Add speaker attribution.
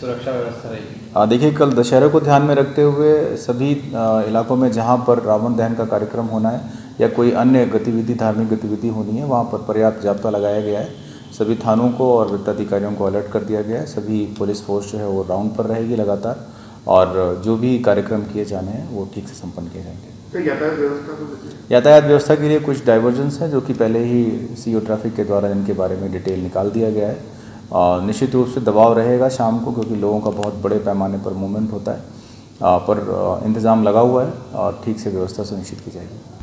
Speaker 1: सुरक्षा व्यवस्था रहेगी।
Speaker 2: आ, देखिए कल दशहरे को ध्यान में रखते हुए सभी इलाकों में जहाँ पर रावण दहन का कार्यक्रम होना है या कोई अन्य गतिविधि धार्मिक गतिविधि होनी है वहाँ पर पर्याप्त जाब्ता लगाया गया है। सभी थानों को और वित्ताधिकारियों को अलर्ट कर दिया गया है। सभी पुलिस फोर्स जो है वो राउंड पर रहेगी लगातार और जो भी कार्यक्रम किए जाने हैं वो ठीक से संपन्न किए जाएँगे।
Speaker 3: तो यातायात व्यवस्था
Speaker 2: यातायात व्यवस्था के लिए कुछ डाइवर्जेंस हैं जो कि पहले ही सीओ ट्रैफ़िक के द्वारा इनके बारे में डिटेल निकाल दिया गया है। निश्चित रूप से दबाव रहेगा शाम को, क्योंकि लोगों का बहुत बड़े पैमाने पर मूवमेंट होता है। पर इंतज़ाम लगा हुआ है और ठीक से व्यवस्था सुनिश्चित की जाएगी।